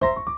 you